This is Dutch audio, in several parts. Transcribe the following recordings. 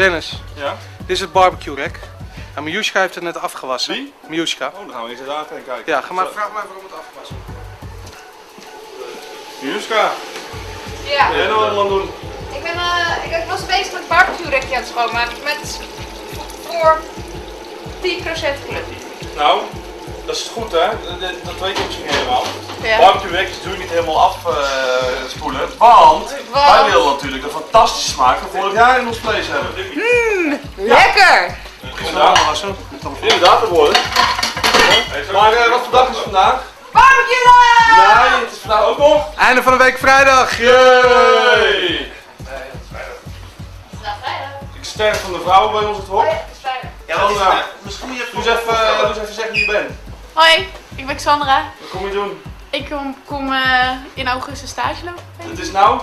Dennis, Ja? dit is het barbecue rek. En Miushka heeft het net afgewassen. Wie? Miushka. Oh, dan gaan we eens daar even kijken. Ja, ga maar, Zo. vraag maar waarom het afgewassen Juska, Ja, wat jij nou allemaal doen? ik, ben, eh, ik, ik was bezig met het barbecue rekje aan het schoonmaken met voor 10% club. Nou, dat is goed hè, dat, dat weet je misschien niet helemaal. Ja. Barbecue rekjes doe je niet helemaal afspoelen, want Want? wij willen natuurlijk een fantastische smaak van vorig jaar in ons vlees hebben. Lekker! Inderdaad, inderdaad dat worden. Maar eh, wat voor dag is het vandaag? Barbecue dag! Nee, het is vandaag ook nog. Einde van de week vrijdag. Yay! Vrijdag. Ik sterk van de vrouwen bij ons het Oh hok. ja, het is. Ja, uh, misschien eens even, eh, doe eens even zeggen wie je bent. Hoi, ik ben Xandra. Wat kom je doen? Ik kom, kom eh, in augustus stage lopen. Het is nou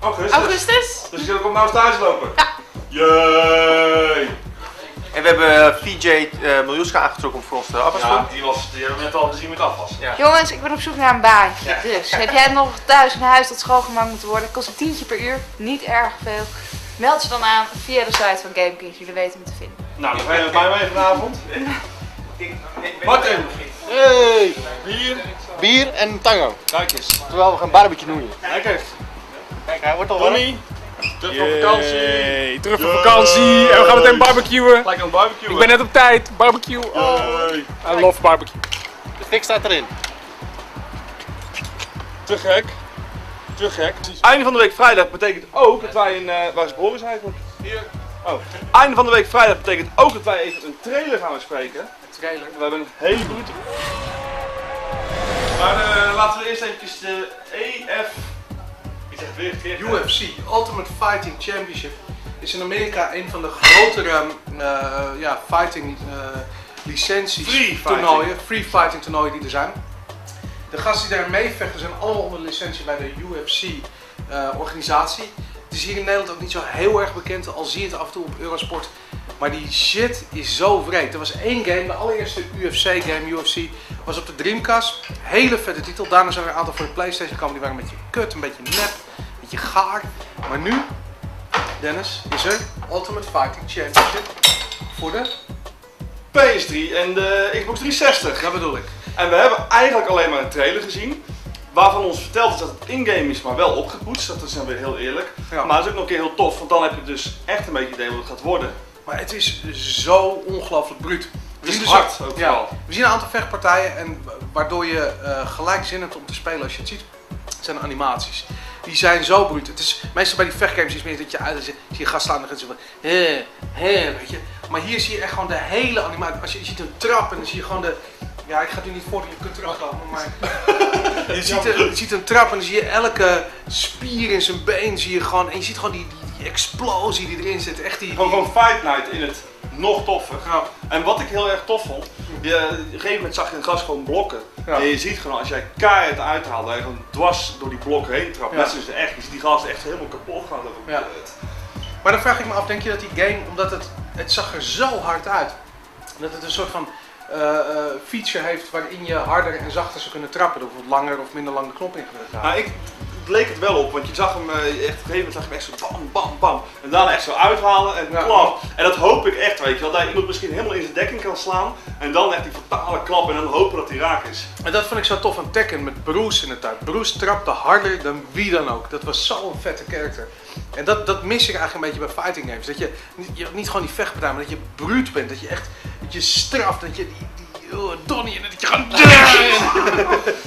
augustus. Augustus? Dus je komt nou stage lopen? Ja. Jee! En we hebben VJ uh, Miljuska aangetrokken voor ons te afwassen. Ja, die, was, die hebben we net al gezien met afwas. Ja. Jongens, ik ben op zoek naar een baan. Dus heb jij nog thuis een huis dat schoongemaakt moet worden? Kost een tientje per uur, niet erg veel. Meld je dan aan via de site van GameKings, jullie weten me te vinden. Nou, dan ga je met mij mee vanavond. Martin, Hey, bier, bier en tango. kijk eens. Terwijl we gaan barbecue noeien. Kijk eens. Kijk, hij wordt al warm. Tommy, terug van vakantie. Terug van vakantie en we gaan meteen barbecuen. Gelijk aan het barbecuen. Ik ben net op tijd, barbecue. Oh. I love barbecue. De fik staat erin. Te gek. Te gek. Einde van de week vrijdag betekent ook dat wij een... eh waar is Boris eigenlijk? Hier. Oh. Einde van de week vrijdag betekent ook dat wij even een trailer gaan bespreken. Trailer. We hebben een hele brute... Maar eh, laten we eerst eventjes de EF... Ik zeg weer verkeerd. UFC, Ultimate Fighting Championship, is in Amerika een van de grotere eh, ja, fighting eh, licenties Free fighting. toernooien, free fighting toernooien die er zijn. De gasten die daar meevechten zijn allemaal onder licentie bij de UFC eh, organisatie. Het is hier in Nederland ook niet zo heel erg bekend, al zie je het af en toe op Eurosport. Maar die shit is zo vreed. Er was één game, de allereerste UFC game, UFC, was op de Dreamcast. Hele vette titel. Daarna zijn er een aantal voor de Playstation gekomen, die waren een beetje kut, een beetje nep, een beetje gaar. Maar nu, Dennis, is er Ultimate Fighting Championship voor de... PS3 en de Xbox 360. Dat bedoel ik. En we hebben eigenlijk alleen maar een trailer gezien. Waarvan ons verteld is dat het in-game is, maar wel opgepoetst. Dat is dan weer heel eerlijk. Ja. Maar dat is ook nog een keer heel tof, want dan heb je dus echt een beetje idee wat het gaat worden. Maar het is zo ongelooflijk bruut. We is zien hard ook- ja, we zien een aantal vechtpartijen en wa- waardoor je eh, gelijk zin hebt om te spelen als je het ziet. Het zijn animaties. Die zijn zo bruut. Het is meestal bij die vechtgames is meer dat je uit zie je gast slaan en dan van hè, hè, weet je. Maar hier zie je echt gewoon de hele animatie. Als je, je ziet een trap en dan zie je gewoon de ja, ik ga het nu niet voor je kunt terugkomen, maar je ziet, een, je ziet een trap en dan zie je elke spier in zijn been zie je gewoon en je ziet gewoon die, die, die explosie die erin zit. Echt die, Gewoon, Fight Night in het nog toffer. Ja. En wat ik heel erg tof vond, je, op een gegeven moment zag je een gast gewoon blokken. Ja. En je ziet gewoon als jij keihard uithaalt, dat je gewoon dwars door die blokken heen trapt. Ja. Net zoals de echt, je ziet die gast echt helemaal kapot gaan. Dat. Maar dan vraag ik me af, denk je dat die game, omdat het, het zag er zo hard uit, dat het een soort van eh, eh, feature heeft waarin je harder en zachter zou kunnen trappen, door bijvoorbeeld langer of minder lang de knop te houden? Nou, ik, het leek het wel op, want je zag hem eh, echt, op een gegeven moment zag je hem echt zo bam, bam, bam. En daarna echt zo uithalen en Ja. klap. En dat hoop ik echt, weet je wel. Dat iemand misschien helemaal in zijn dekking kan slaan. En dan echt die fatale klap en dan hopen dat hij raak is. En dat vond ik zo tof aan Tekken met Bruce in de tijd. Bruce trapte harder dan wie dan ook. Dat was zo'n vette karakter. En dat, dat mis ik eigenlijk een beetje bij fighting games. Dat je niet, je, niet gewoon die vechtpartij, maar dat je bruut bent. Dat je echt dat je straft, dat je die, die oh, Donnie en dat je gewoon...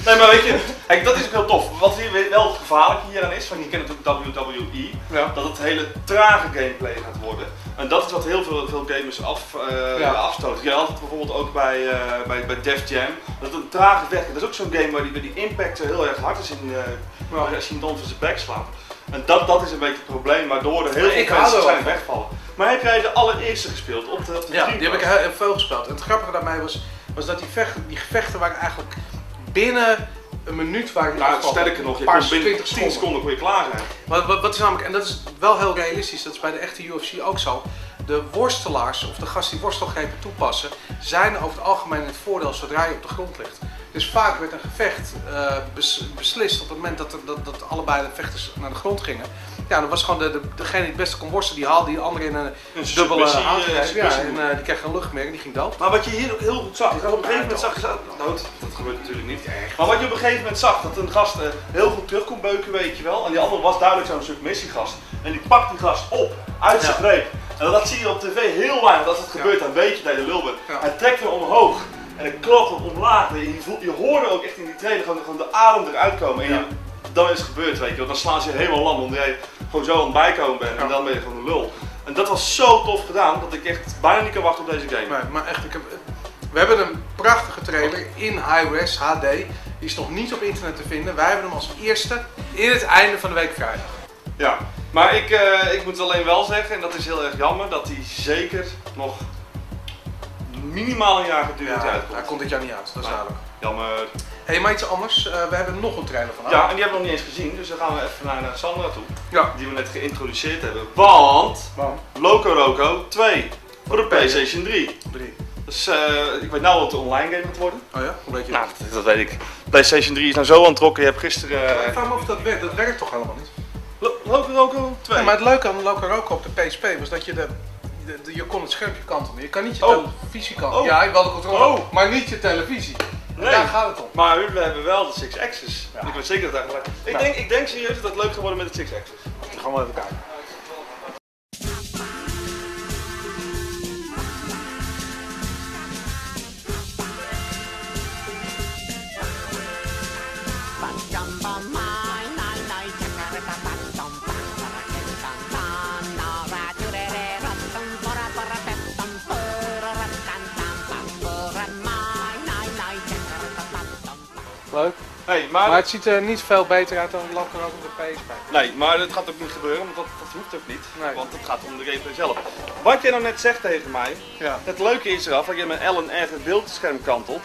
Nee, maar weet je, kijk, dat is ook heel tof. Wat hier wel het gevaarlijke hieraan is, want je kent natuurlijk WWE, Ja. dat het hele trage gameplay gaat worden. En dat is wat heel veel, veel gamers af, Ja. afstoten. Je had het bijvoorbeeld ook bij, eh, bij, bij Def Jam, dat het een trage weg. Dat is ook zo'n game waar die, die impact heel erg hard is in, eh, Ja. als je iemand van zijn bek slaat. En dat, dat is een beetje het probleem, waardoor er heel veel mensen zijn van. wegvallen. Maar heb jij de allereerste gespeeld op de, op de Ja, die heb ik heel veel gespeeld. En het grappige daarbij was, was dat die, vecht, die gevechten waren eigenlijk binnen een minuut waren die Nou, sterker nog, je paar binnen 20 10 seconden kon je klaar zijn. Wat, wat, wat is namelijk, en dat is wel heel realistisch, dat is bij de echte UFC ook zo. De worstelaars, of de gasten die worstelgrepen toepassen, zijn over het algemeen in het voordeel zodra je op de grond ligt. Dus vaak werd een gevecht eh, bes- beslist op het moment dat, er- dat, dat allebei de vechters naar de grond gingen. Ja, dat was gewoon de, de, degene die het beste kon worstelen, die haalde die andere in een Een dubbele haat. eh, Ja, en eh, die kreeg een luchtmerk en die ging dood. Maar wat je hier ook heel goed zag, op een gegeven moment zag je dood, dat gebeurt natuurlijk niet. Maar wat je op een gegeven moment zag, dat een gast eh, heel goed terug kon beuken, weet je wel. En die andere was duidelijk zo'n submissiegast. En die pakt die gast op, uit zijn greep. En dat zie je op tv heel weinig, als het gebeurt, dan weet je dat je de lul bent. Hij trekt hem omhoog en klopt hem omlaag. En Je, je hoorde ook echt in die trailer gewoon, gewoon de adem eruit komen. En je-. Dan is het gebeurd, weet je wel. Dan slaan ze je helemaal lam, omdat jij gewoon zo aan het bijkomen bent. En dan ben je gewoon een lul. En dat was zo tof gedaan, dat ik echt bijna niet kan wachten op deze game. Maar, maar echt, ik heb, we hebben een prachtige trailer in high-res HD. Die is nog niet op internet te vinden. Wij hebben hem als eerste in het einde van de week vrijdag. Ja, maar ik, eh, ik moet alleen wel zeggen, en dat is heel erg jammer, dat hij zeker nog minimaal een jaar geduurd Ja, uitkomt. hij komt dit jaar niet uit, dat is duidelijk. Jammer. Hé, hey, maar iets anders. Eh, we hebben nog een trailer van Ja, en die hebben we nog niet eens gezien, dus dan gaan we even naar, naar Sandra toe, Ja. die we net geïntroduceerd hebben. Want. Loco Roco 2 voor de PlayStation 3. Drie. Dus eh, ik weet nou wat de online game moet worden. Oh ja? Hoe weet je Nou, dat, dat weet ik. PlayStation 3 is nou zo aan het trokken. Je hebt gisteren. Ik eh, vraag me af of dat werkt. Dat werkt toch helemaal niet? Lo- Loco Roco 2. Ja, maar het leuke aan Loco Roco op de PSP was dat je de, de, de- je kon het schermpje kantelen. Je kan niet je Oh. televisie kantelen. Oh. Ja, wel de controle, Oh. maar niet je televisie. Nee. Daar gaat het om. Maar we hebben wel de Six Axis. Ja. Ik weet zeker dat daar gelijk. Ik, Ja. denk, ik denk serieus dat het leuk gaat worden met de Six Axis. Gaan we even kijken. Leuk. Hey, maar, Maar het ziet er niet veel beter uit dan Loco Roco op de PSP. nee, maar dat gaat ook niet gebeuren, want dat, dat hoeft ook niet. Nee. Want het gaat om de gameplay zelf. Wat jij nou net zegt tegen mij, Ja. het leuke is eraf, dat je met L en R het beeldscherm kantelt.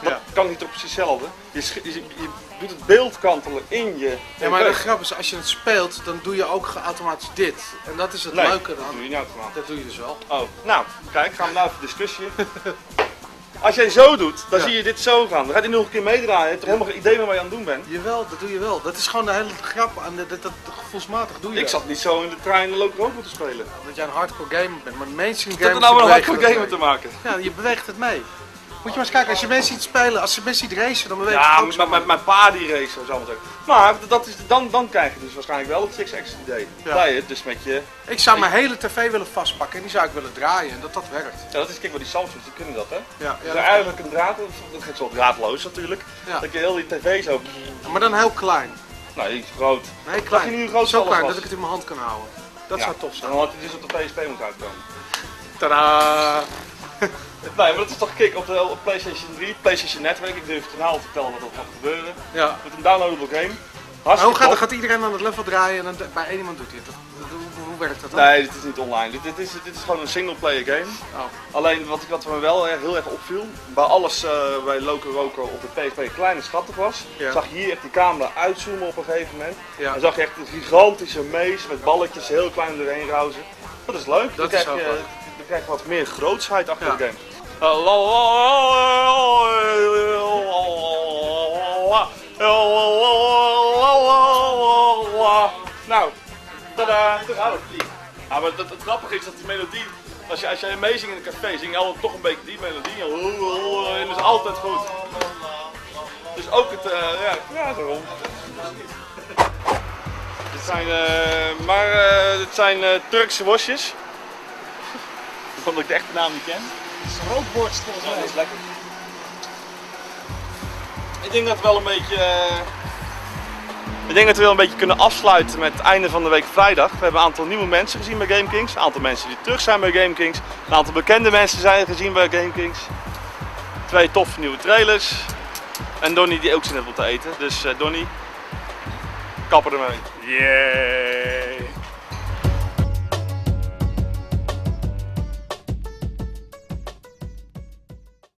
Dat Ja. kan niet op precies hetzelfde. Je, je, je doet het beeld kantelen in je Ja, maar de grap is, als je het speelt, dan doe je ook automatisch dit. En dat is het Nee, leuke dat dan. doe je niet automatisch. Dat doe je dus wel. Oh, nou, kijk, gaan we nou even discussie. Als jij zo doet, dan Ja. zie je dit zo gaan. Dan gaat hij nog een keer meedraaien. Je hebt toch helemaal geen idee meer wat je aan het doen bent. Jawel, dat doe je wel. Dat is gewoon de hele grap. aan de, dat, dat, gevoelsmatig doe je Ik dat. zat niet zo in de trein de Loco Roco te spelen. Dat jij een hardcore gamer bent, maar de mainstream Dat gamers er nou die wel een hardcore gamer te maken. Ja, je beweegt het mee. Moet je maar eens kijken, als je mensen ziet spelen, als je mensen ziet racen, dan beweeg je Ja, het ook zo. met mijn pa die race, zo zal ik zeggen. Maar dat is, dan, dan krijg je dus waarschijnlijk wel het 6X idee. Ja. Dat het dus met je... Ik zou mijn hele tv willen vastpakken en die zou ik willen draaien en dat dat werkt. Ja, dat is, kijk, wel die Samsungs, die kunnen dat hè. Ja, Dus ja, eigenlijk een draad, dat gaat zo draadloos natuurlijk. Ja. Dat je heel die tv zo... maar dan heel klein. Nou, is groot. Nee, klein. je nu groot Zo klein was? dat ik het in mijn hand kan houden. Dat zou tof zijn. Dan had hij dus op de PSP moeten uitkomen. Tadaa! Nee, maar dat is toch kick op de op PlayStation 3, PlayStation Network. Ik durf het verhaal te vertellen wat er gaat gebeuren. Ja. Met een downloadable game. Maar hoe Hartstikke gaat, dan gaat iedereen aan het level draaien en dan bij één iemand doet hij het? Dat- dat- hoe, hoe werkt dat dan? Nee, dit is niet online. Dit, dit, is, dit is gewoon een single player game. Oh. Alleen wat, ik- wat me wel heel erg opviel, bij alles eh, bij Loco Roco op de PSP klein en schattig was, Ja. zag je hier echt die camera uitzoomen op een gegeven moment. Ja. En zag je echt een gigantische mees met balletjes heel klein doorheen rauzen. Dat is leuk. dan, is krijg je, dan krijg je wat meer grootsheid achter Ja. de game. Nou, tada, daar gaat het. Ja, maar het, grappige is dat die melodie, als je, als jij meezingt in een café, zing je altijd toch een beetje die melodie. En dat is altijd goed. Dus ook het, eh, ja, ja, daarom. Dit zijn, eh, maar eh, dit zijn Turkse worstjes. Omdat ik de echte naam niet ken. Roodborst volgens Ja, mij. dat is lekker. Ik denk dat we wel een beetje. eh, Ik denk dat we wel een beetje kunnen afsluiten met het einde van de week vrijdag. We hebben een aantal nieuwe mensen gezien bij Game Kings. Een aantal mensen die terug zijn bij Game Kings. Een aantal bekende mensen zijn gezien bij Game Kings. Twee toffe nieuwe trailers. En Donnie die ook zin heeft om te eten. Dus eh Donnie, kapper ermee. Yay!